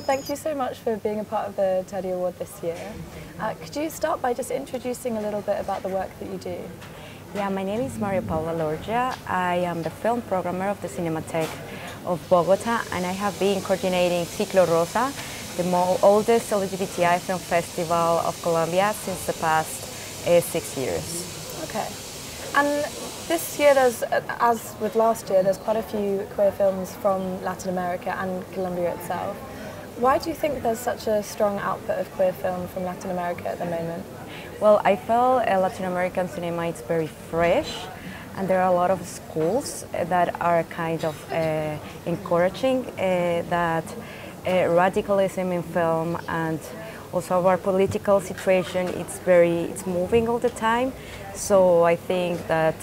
thank you so much for being a part of the Teddy Award this year. Uh, could you start by just introducing a little bit about the work that you do? Yeah, my name is Maria Paula Lorgia. I am the film programmer of the Cinematheque of Bogota, and I have been coordinating Ciclo Rosa, the oldest LGBTI film festival of Colombia since the past uh, six years. Okay. And this year, there's, as with last year, there's quite a few queer films from Latin America and Colombia itself. Why do you think there's such a strong output of queer film from Latin America at the moment? Well, I feel uh, Latin American cinema is very fresh and there are a lot of schools that are kind of uh, encouraging uh, that uh, radicalism in film and also our political situation it's very it's moving all the time so i think that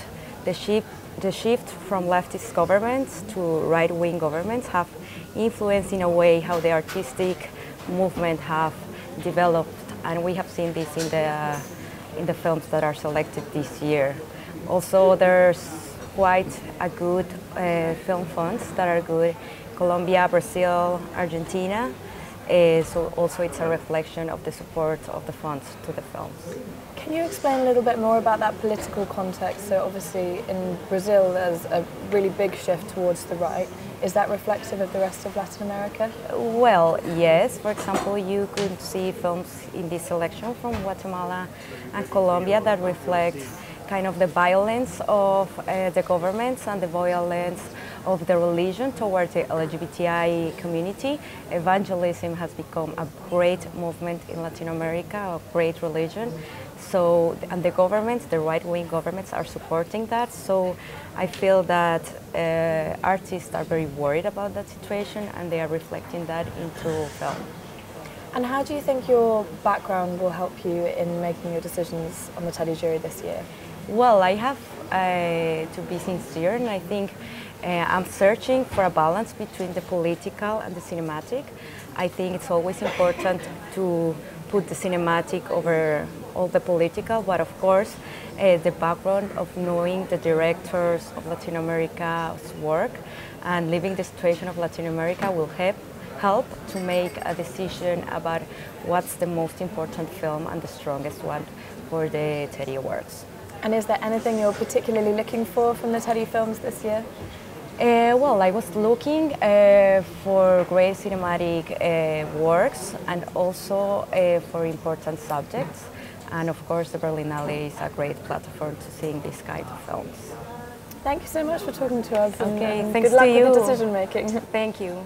the shift the shift from leftist governments to right-wing governments have influenced in a way how the artistic movement have developed. And we have seen this in the uh, in the films that are selected this year. Also there's quite a good uh, film funds that are good. Colombia, Brazil, Argentina. Uh, so also it's a reflection of the support of the funds to the films. Can you explain a little bit more about that political context? So obviously in Brazil there's a really big shift towards the right. Is that reflective of the rest of Latin America? Well, yes. For example, you could see films in this selection from Guatemala and Colombia that reflect kind of the violence of uh, the governments and the violence of the religion towards the LGBTI community. Evangelism has become a great movement in Latin America, a great religion. So, and the governments, the right-wing governments are supporting that. So I feel that uh, artists are very worried about that situation and they are reflecting that into film. And how do you think your background will help you in making your decisions on the Teddy jury this year? Well, I have uh, to be sincere, and I think uh, I'm searching for a balance between the political and the cinematic. I think it's always important to put the cinematic over all the political, but of course, uh, the background of knowing the directors of Latin America's work and living the situation of Latin America will help help to make a decision about what's the most important film and the strongest one for the Teddy Awards. And is there anything you're particularly looking for from the Teddy films this year? Uh, well, I was looking uh, for great cinematic uh, works and also uh, for important subjects. And of course, the Berlinale is a great platform to seeing these kind of films. Thank you so much for talking to us. Okay, and, thanks good luck to you. with the decision making. Thank you.